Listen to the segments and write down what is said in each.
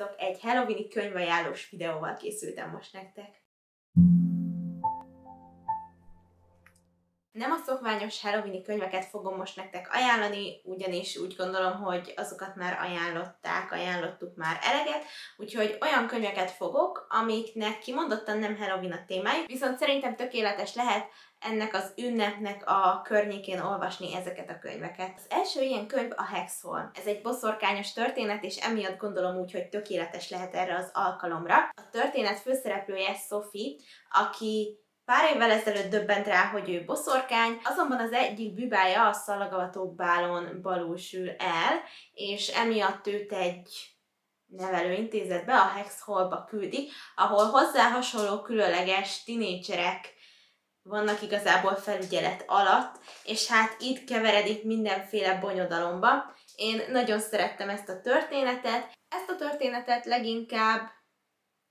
Sziasztok! Egy Halloweeni könyvajánlós videóval készültem most nektek. Nem a szokványos Halloweeni könyveket fogom most nektek ajánlani, ugyanis úgy gondolom, hogy azokat már ajánlották, ajánlottuk már eleget, úgyhogy olyan könyveket fogok, amiknek kimondottan nem Halloween a témájuk, viszont szerintem tökéletes lehet ennek az ünnepnek a környékén olvasni ezeket a könyveket. Az első ilyen könyv a Hexhol. Ez egy boszorkányos történet, és emiatt gondolom úgy, hogy tökéletes lehet erre az alkalomra. A történet főszereplője Sophie, aki Pár évvel ezelőtt döbbent rá, hogy ő boszorkány, azonban az egyik bűbája a szalagavató bálon balúsül el, és emiatt őt egy nevelőintézetbe, a Hex Hallba küldik, ahol hozzá hasonló különleges tinédzserek vannak igazából felügyelet alatt, és hát itt keveredik mindenféle bonyodalomba. Én nagyon szerettem ezt a történetet. Ezt a történetet leginkább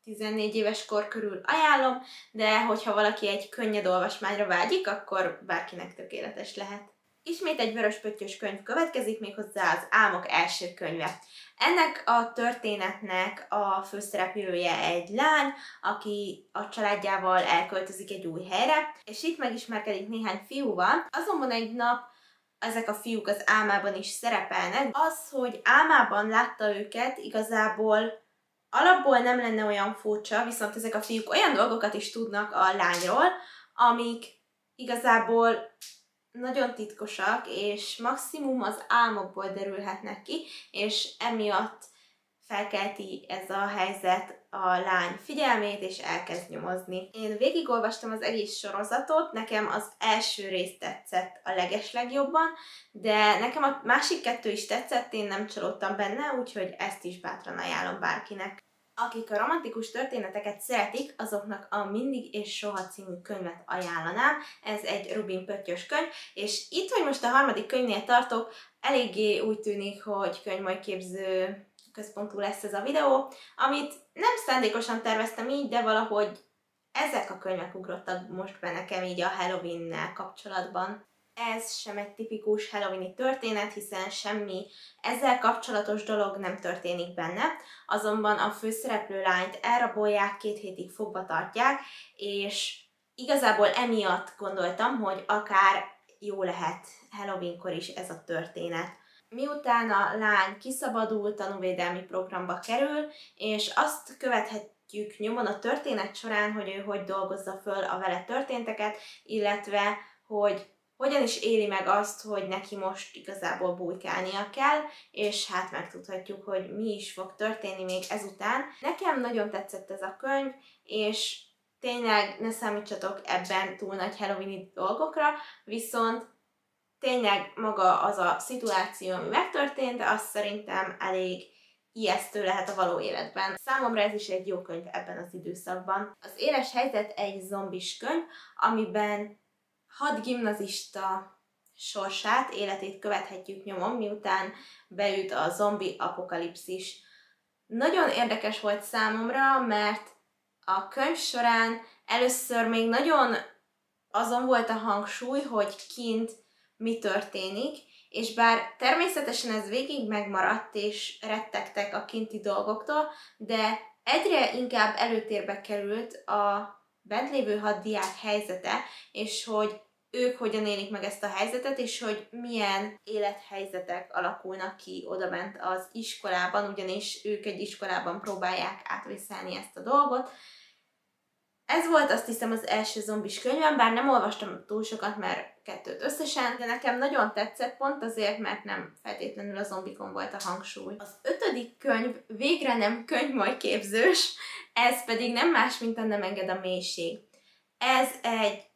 14 éves kor körül ajánlom, de hogyha valaki egy könnyed olvasmányra vágyik, akkor bárkinek tökéletes lehet. Ismét egy vöröspöttyös könyv következik, méghozzá az Álmok első könyve. Ennek a történetnek a főszereplője egy lány, aki a családjával elköltözik egy új helyre, és itt megismerkedik néhány fiúval, azonban egy nap ezek a fiúk az álmában is szerepelnek. Az, hogy álmában látta őket, igazából alapból nem lenne olyan furcsa, viszont ezek a fiúk olyan dolgokat is tudnak a lányról, amik igazából nagyon titkosak, és maximum az álmokból derülhetnek ki, és emiatt felkelti ez a helyzet a lány figyelmét, és elkezd nyomozni. Én végigolvastam az egész sorozatot, nekem az első rész tetszett a legeslegjobban, de nekem a másik kettő is tetszett, én nem csalódtam benne, úgyhogy ezt is bátran ajánlom bárkinek. Akik a romantikus történeteket szeretik, azoknak a Mindig és Soha című könyvet ajánlanám. Ez egy Rubin Pöttyös könyv, és itt, hogy most a harmadik könyvnél tartok, eléggé úgy tűnik, hogy könyvmajképző központú lesz ez a videó, amit nem szándékosan terveztem így, de valahogy ezek a könyvek ugrottak most be nekem így a Halloween-nel kapcsolatban ez sem egy tipikus Halloweeni történet, hiszen semmi ezzel kapcsolatos dolog nem történik benne, azonban a főszereplő lányt elrabolják, két hétig fogva tartják, és igazából emiatt gondoltam, hogy akár jó lehet Halloweenkor is ez a történet. Miután a lány kiszabadul, tanúvédelmi programba kerül, és azt követhetjük nyomon a történet során, hogy ő hogy dolgozza föl a vele történteket, illetve hogy hogyan is éli meg azt, hogy neki most igazából bujkálnia kell, és hát megtudhatjuk, hogy mi is fog történni még ezután. Nekem nagyon tetszett ez a könyv, és tényleg ne számítsatok ebben túl nagy halloweeni dolgokra, viszont tényleg maga az a szituáció, ami megtörtént, az szerintem elég ijesztő lehet a való életben. Számomra ez is egy jó könyv ebben az időszakban. Az éles helyzet egy zombis könyv, amiben hat gimnazista sorsát, életét követhetjük nyomon, miután beüt a zombi apokalipszis. Nagyon érdekes volt számomra, mert a könyv során először még nagyon azon volt a hangsúly, hogy kint mi történik, és bár természetesen ez végig megmaradt, és rettegtek a kinti dolgoktól, de egyre inkább előtérbe került a bent lévő hat diák helyzete, és hogy ők hogyan élik meg ezt a helyzetet, és hogy milyen élethelyzetek alakulnak ki odabent az iskolában, ugyanis ők egy iskolában próbálják átvészelni ezt a dolgot. Ez volt azt hiszem az első zombis könyvem, bár nem olvastam túl sokat, mert kettőt összesen, de nekem nagyon tetszett pont azért, mert nem feltétlenül a zombikon volt a hangsúly. Az ötödik könyv végre nem könyv majd képzős, ez pedig nem más, mint a Nem enged a mélység. Ez egy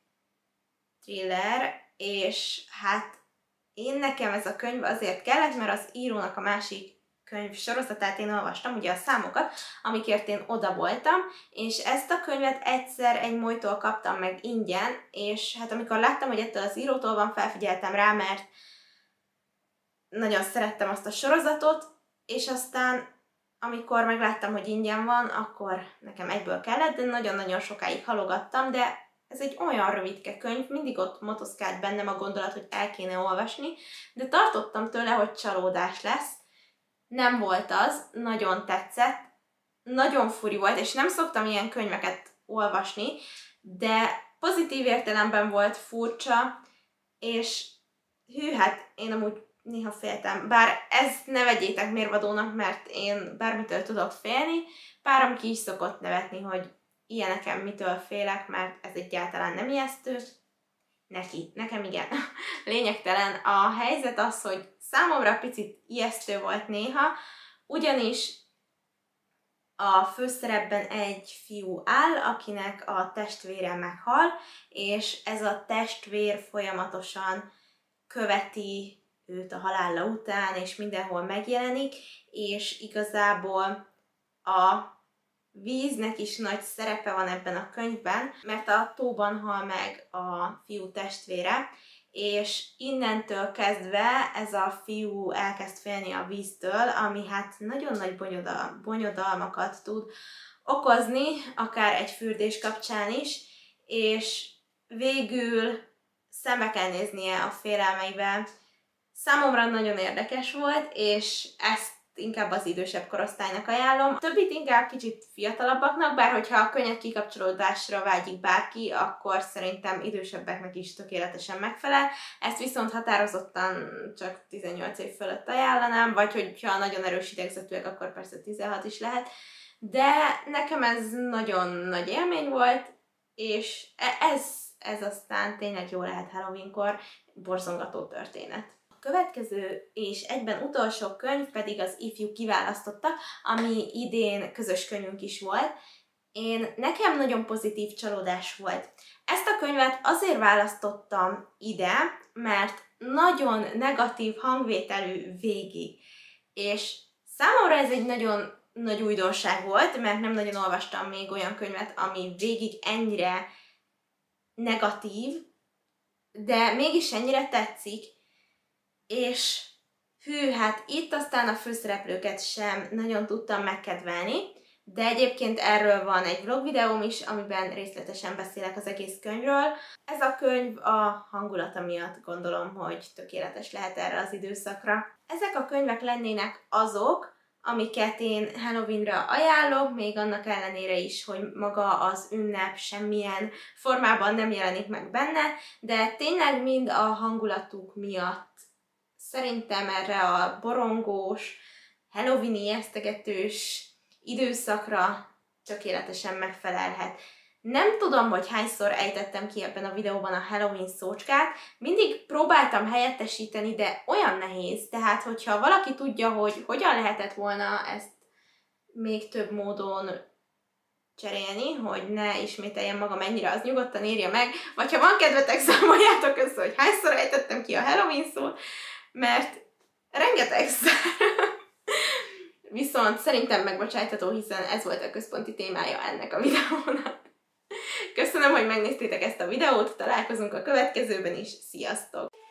thriller, és hát én nekem ez a könyv azért kellett, mert az írónak a másik könyv sorozatát én olvastam, ugye a számokat, amikért én oda voltam, és ezt a könyvet egyszer egy molytól kaptam meg ingyen, és hát amikor láttam, hogy ettől az írótól van, felfigyeltem rá, mert nagyon szerettem azt a sorozatot, és aztán amikor megláttam, hogy ingyen van, akkor nekem egyből kellett, de nagyon-nagyon sokáig halogattam, de ez egy olyan rövidke könyv, mindig ott motoszkált bennem a gondolat, hogy el kéne olvasni, de tartottam tőle, hogy csalódás lesz. Nem volt az, nagyon tetszett, nagyon furi volt, és nem szoktam ilyen könyveket olvasni, de pozitív értelemben volt furcsa, és hű, hát én amúgy néha féltem. Bár ezt ne vegyétek mérvadónak, mert én bármitől tudok félni, párom ki is szokott nevetni, hogy ilyeneken mitől félek, mert ez egyáltalán nem ijesztő. Neki, nekem igen. Lényegtelen. A helyzet az, hogy számomra picit ijesztő volt néha, ugyanis a főszerepben egy fiú áll, akinek a testvére meghal, és ez a testvér folyamatosan követi őt a halála után, és mindenhol megjelenik, és igazából a víznek is nagy szerepe van ebben a könyvben, mert a tóban hal meg a fiú testvére, és innentől kezdve ez a fiú elkezd félni a víztől, ami hát nagyon nagy bonyodal, bonyodalmakat tud okozni, akár egy fürdés kapcsán is, és végül szembe kell néznie a félelmeivel. Számomra nagyon érdekes volt, és ezt inkább az idősebb korosztálynak ajánlom. A többit inkább kicsit fiatalabbaknak, bár hogyha a könnyed kikapcsolódásra vágyik bárki, akkor szerintem idősebbeknek is tökéletesen megfelel. Ezt viszont határozottan csak 18 év fölött ajánlanám, vagy hogyha nagyon erős idegzetűek, akkor persze 16 is lehet. De nekem ez nagyon nagy élmény volt, és e- ez, ez aztán tényleg jó lehet Halloweenkor, borzongató történet következő és egyben utolsó könyv pedig az Ifjú kiválasztotta, ami idén közös könyvünk is volt. Én nekem nagyon pozitív csalódás volt. Ezt a könyvet azért választottam ide, mert nagyon negatív hangvételű végig. És számomra ez egy nagyon nagy újdonság volt, mert nem nagyon olvastam még olyan könyvet, ami végig ennyire negatív, de mégis ennyire tetszik, és hű, hát itt aztán a főszereplőket sem nagyon tudtam megkedvelni, de egyébként erről van egy vlog videóm is, amiben részletesen beszélek az egész könyvről. Ez a könyv a hangulata miatt gondolom, hogy tökéletes lehet erre az időszakra. Ezek a könyvek lennének azok, amiket én Halloweenra ajánlok, még annak ellenére is, hogy maga az ünnep semmilyen formában nem jelenik meg benne, de tényleg mind a hangulatuk miatt Szerintem erre a borongós, Halloween ijesztegetős időszakra tökéletesen megfelelhet. Nem tudom, hogy hányszor ejtettem ki ebben a videóban a Halloween szócskát, mindig próbáltam helyettesíteni, de olyan nehéz, tehát hogyha valaki tudja, hogy hogyan lehetett volna ezt még több módon cserélni, hogy ne ismételjem magam ennyire, az nyugodtan írja meg, vagy ha van kedvetek, számoljátok össze, hogy hányszor ejtettem ki a Halloween szót, mert rengetegszer. Viszont szerintem megbocsájtható, hiszen ez volt a központi témája ennek a videónak. Köszönöm, hogy megnéztétek ezt a videót, találkozunk a következőben is, sziasztok!